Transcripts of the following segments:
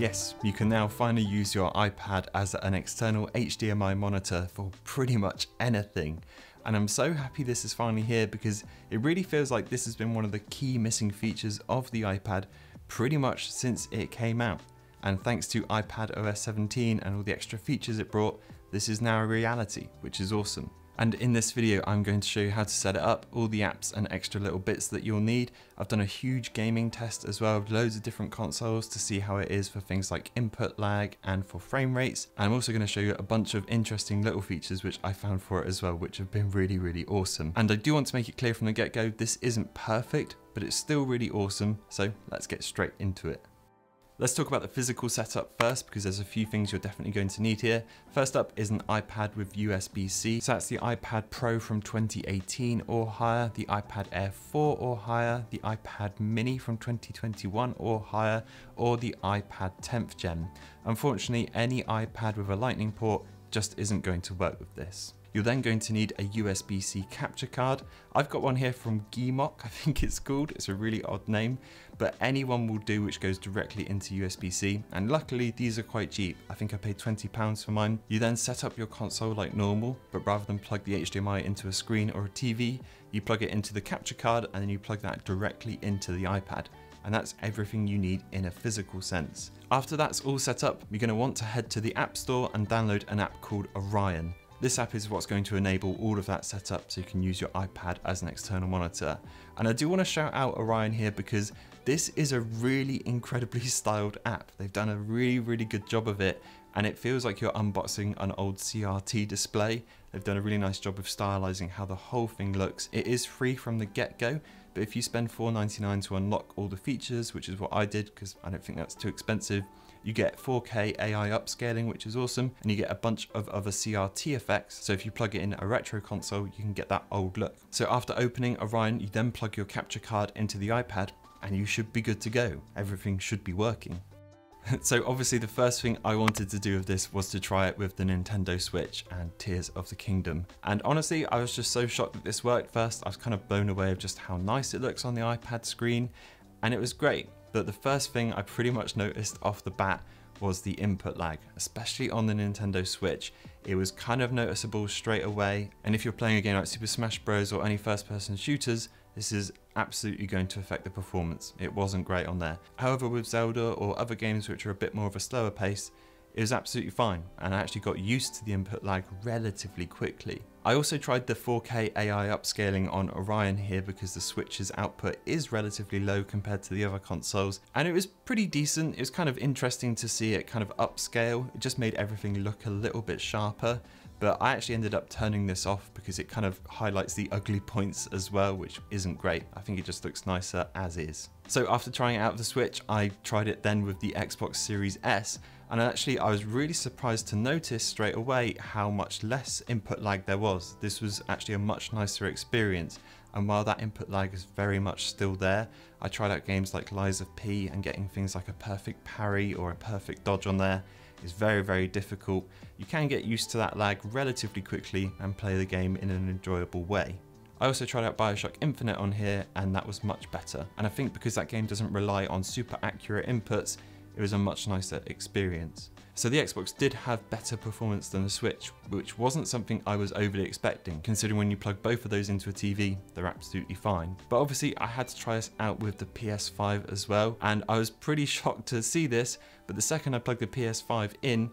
Yes, you can now finally use your iPad as an external HDMI monitor for pretty much anything. And I'm so happy this is finally here because it really feels like this has been one of the key missing features of the iPad pretty much since it came out. And thanks to iPad OS 17 and all the extra features it brought, this is now a reality, which is awesome. And in this video, I'm going to show you how to set it up, all the apps and extra little bits that you'll need. I've done a huge gaming test as well, loads of different consoles to see how it is for things like input lag and for frame rates. And I'm also going to show you a bunch of interesting little features which I found for it as well, which have been really, really awesome. And I do want to make it clear from the get-go, this isn't perfect, but it's still really awesome. So let's get straight into it. Let's talk about the physical setup first because there's a few things you're definitely going to need here. First up is an iPad with USB-C. So that's the iPad Pro from 2018 or higher, the iPad Air 4 or higher, the iPad Mini from 2021 or higher, or the iPad 10th gen. Unfortunately, any iPad with a lightning port just isn't going to work with this. You're then going to need a USB-C capture card. I've got one here from Geemok, I think it's called. It's a really odd name, but anyone will do which goes directly into USB-C. And luckily these are quite cheap. I think I paid 20 pounds for mine. You then set up your console like normal, but rather than plug the HDMI into a screen or a TV, you plug it into the capture card and then you plug that directly into the iPad and that's everything you need in a physical sense. After that's all set up, you're going to want to head to the App Store and download an app called Orion. This app is what's going to enable all of that setup so you can use your iPad as an external monitor. And I do want to shout out Orion here because this is a really incredibly styled app. They've done a really, really good job of it and it feels like you're unboxing an old CRT display. They've done a really nice job of stylizing how the whole thing looks. It is free from the get-go, but if you spend $4.99 to unlock all the features, which is what I did because I don't think that's too expensive, you get 4K AI upscaling, which is awesome, and you get a bunch of other CRT effects. So if you plug it in a retro console, you can get that old look. So after opening Orion, you then plug your capture card into the iPad and you should be good to go. Everything should be working. so obviously the first thing I wanted to do with this was to try it with the Nintendo Switch and Tears of the Kingdom. And honestly, I was just so shocked that this worked first. I was kind of blown away of just how nice it looks on the iPad screen and it was great. But the first thing I pretty much noticed off the bat was the input lag, especially on the Nintendo Switch. It was kind of noticeable straight away. And if you're playing a game like Super Smash Bros. or any first person shooters, this is absolutely going to affect the performance. It wasn't great on there. However, with Zelda or other games which are a bit more of a slower pace, it was absolutely fine and I actually got used to the input lag relatively quickly. I also tried the 4K AI upscaling on Orion here because the Switch's output is relatively low compared to the other consoles and it was pretty decent. It was kind of interesting to see it kind of upscale. It just made everything look a little bit sharper but I actually ended up turning this off because it kind of highlights the ugly points as well, which isn't great. I think it just looks nicer as is. So after trying it out the Switch, I tried it then with the Xbox Series S and actually I was really surprised to notice straight away how much less input lag there was. This was actually a much nicer experience and while that input lag is very much still there, I tried out games like Lies of P and getting things like a perfect parry or a perfect dodge on there is very very difficult. You can get used to that lag relatively quickly and play the game in an enjoyable way. I also tried out Bioshock Infinite on here and that was much better. And I think because that game doesn't rely on super accurate inputs, it was a much nicer experience. So the Xbox did have better performance than the Switch, which wasn't something I was overly expecting, considering when you plug both of those into a TV, they're absolutely fine. But obviously I had to try this out with the PS5 as well, and I was pretty shocked to see this, but the second I plugged the PS5 in,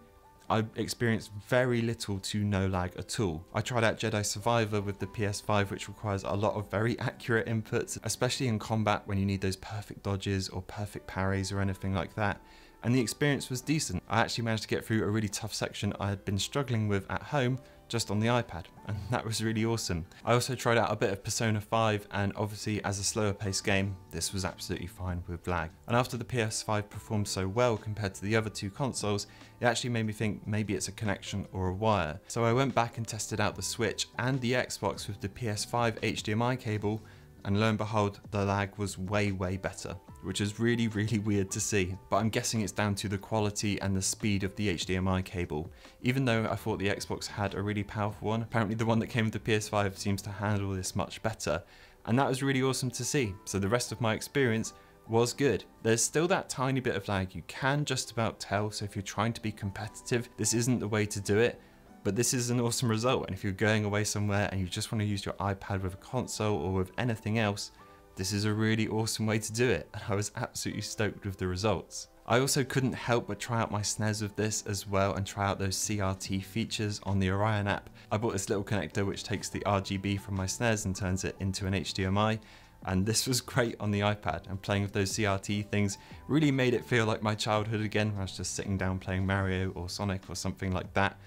I experienced very little to no lag at all. I tried out Jedi Survivor with the PS5 which requires a lot of very accurate inputs, especially in combat when you need those perfect dodges or perfect parries or anything like that and the experience was decent. I actually managed to get through a really tough section I had been struggling with at home just on the iPad and that was really awesome. I also tried out a bit of Persona 5 and obviously as a slower paced game this was absolutely fine with lag. And after the PS5 performed so well compared to the other two consoles it actually made me think maybe it's a connection or a wire. So I went back and tested out the Switch and the Xbox with the PS5 HDMI cable and lo and behold the lag was way way better which is really really weird to see but I'm guessing it's down to the quality and the speed of the HDMI cable even though I thought the Xbox had a really powerful one apparently the one that came with the PS5 seems to handle this much better and that was really awesome to see so the rest of my experience was good. There's still that tiny bit of lag you can just about tell, so if you're trying to be competitive, this isn't the way to do it. But this is an awesome result, and if you're going away somewhere and you just want to use your iPad with a console or with anything else, this is a really awesome way to do it, and I was absolutely stoked with the results. I also couldn't help but try out my SNES with this as well and try out those CRT features on the Orion app. I bought this little connector which takes the RGB from my SNES and turns it into an HDMI and this was great on the iPad and playing with those CRT things really made it feel like my childhood again when I was just sitting down playing Mario or Sonic or something like that.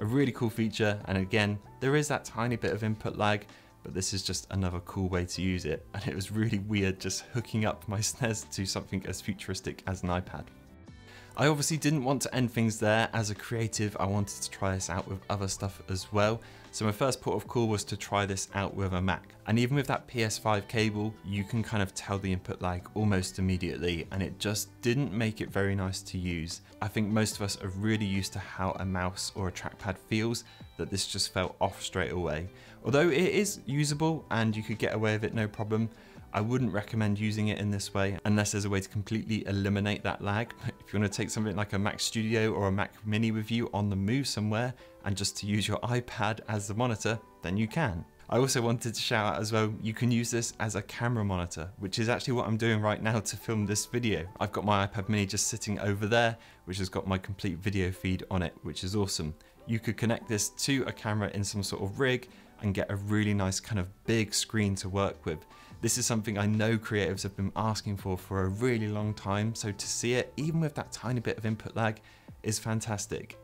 A really cool feature and again there is that tiny bit of input lag but this is just another cool way to use it and it was really weird just hooking up my SNES to something as futuristic as an iPad. I obviously didn't want to end things there. As a creative, I wanted to try this out with other stuff as well. So my first port of call was to try this out with a Mac. And even with that PS5 cable, you can kind of tell the input lag almost immediately and it just didn't make it very nice to use. I think most of us are really used to how a mouse or a trackpad feels that this just felt off straight away. Although it is usable and you could get away with it no problem, I wouldn't recommend using it in this way unless there's a way to completely eliminate that lag. If you want to take something like a Mac Studio or a Mac Mini with you on the move somewhere and just to use your iPad as the monitor, then you can. I also wanted to shout out as well, you can use this as a camera monitor, which is actually what I'm doing right now to film this video. I've got my iPad mini just sitting over there, which has got my complete video feed on it, which is awesome. You could connect this to a camera in some sort of rig and get a really nice kind of big screen to work with. This is something I know creatives have been asking for for a really long time, so to see it, even with that tiny bit of input lag, is fantastic.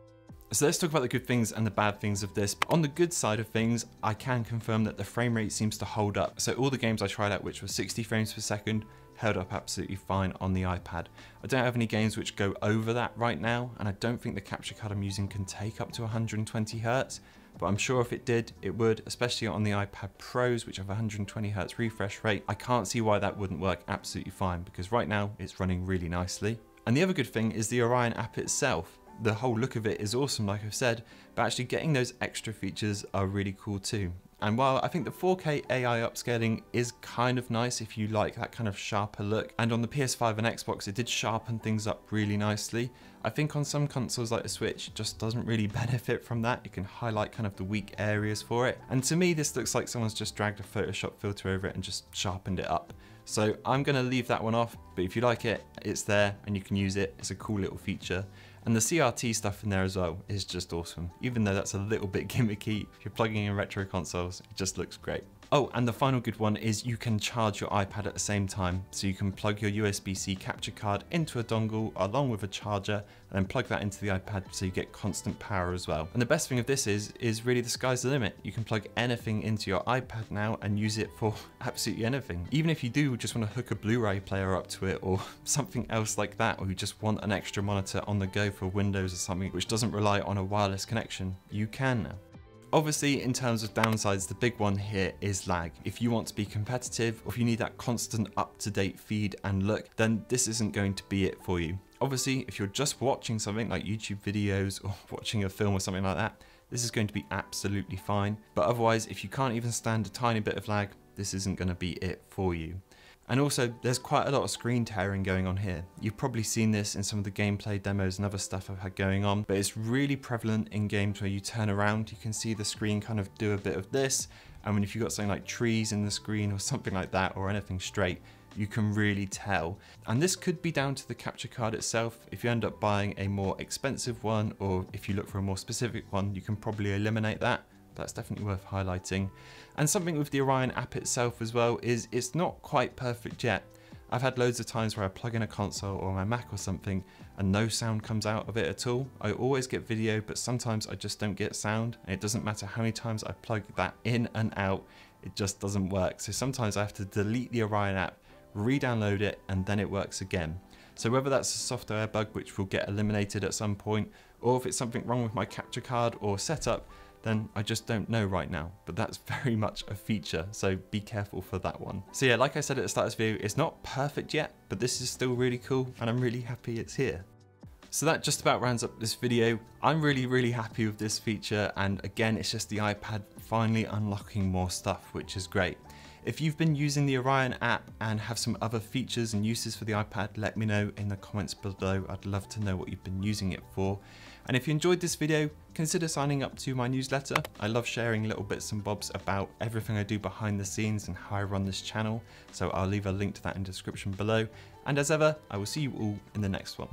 So let's talk about the good things and the bad things of this. On the good side of things, I can confirm that the frame rate seems to hold up. So all the games I tried out, which were 60 frames per second, held up absolutely fine on the iPad. I don't have any games which go over that right now, and I don't think the capture card I'm using can take up to 120 Hertz, but I'm sure if it did, it would, especially on the iPad Pros, which have 120 Hz refresh rate. I can't see why that wouldn't work absolutely fine because right now it's running really nicely. And the other good thing is the Orion app itself. The whole look of it is awesome, like I've said, but actually getting those extra features are really cool too. And while I think the 4K AI upscaling is kind of nice if you like that kind of sharper look, and on the PS5 and Xbox it did sharpen things up really nicely, I think on some consoles like the Switch it just doesn't really benefit from that. It can highlight kind of the weak areas for it. And to me this looks like someone's just dragged a Photoshop filter over it and just sharpened it up. So I'm going to leave that one off, but if you like it, it's there and you can use it. It's a cool little feature. And the CRT stuff in there as well is just awesome. Even though that's a little bit gimmicky, if you're plugging in retro consoles, it just looks great. Oh, and the final good one is you can charge your iPad at the same time. So you can plug your USB-C capture card into a dongle along with a charger and then plug that into the iPad so you get constant power as well. And the best thing of this is, is really the sky's the limit. You can plug anything into your iPad now and use it for absolutely anything. Even if you do just want to hook a Blu-ray player up to it or something else like that, or you just want an extra monitor on the go for Windows or something which doesn't rely on a wireless connection, you can now. Obviously, in terms of downsides, the big one here is lag. If you want to be competitive, or if you need that constant up-to-date feed and look, then this isn't going to be it for you. Obviously, if you're just watching something like YouTube videos or watching a film or something like that, this is going to be absolutely fine. But otherwise, if you can't even stand a tiny bit of lag, this isn't going to be it for you. And also, there's quite a lot of screen tearing going on here. You've probably seen this in some of the gameplay demos and other stuff I've had going on, but it's really prevalent in games where you turn around, you can see the screen kind of do a bit of this, and when if you've got something like trees in the screen or something like that, or anything straight, you can really tell. And this could be down to the capture card itself. If you end up buying a more expensive one, or if you look for a more specific one, you can probably eliminate that. That's definitely worth highlighting. And something with the Orion app itself as well is it's not quite perfect yet. I've had loads of times where I plug in a console or my Mac or something and no sound comes out of it at all. I always get video, but sometimes I just don't get sound. And it doesn't matter how many times I plug that in and out, it just doesn't work. So sometimes I have to delete the Orion app, re-download it, and then it works again. So whether that's a software bug which will get eliminated at some point, or if it's something wrong with my capture card or setup, then I just don't know right now. But that's very much a feature, so be careful for that one. So yeah, like I said at the start of this video, it's not perfect yet, but this is still really cool and I'm really happy it's here. So that just about rounds up this video. I'm really, really happy with this feature. And again, it's just the iPad finally unlocking more stuff, which is great. If you've been using the Orion app and have some other features and uses for the iPad, let me know in the comments below. I'd love to know what you've been using it for. And if you enjoyed this video, consider signing up to my newsletter. I love sharing little bits and bobs about everything I do behind the scenes and how I run this channel. So I'll leave a link to that in the description below. And as ever, I will see you all in the next one.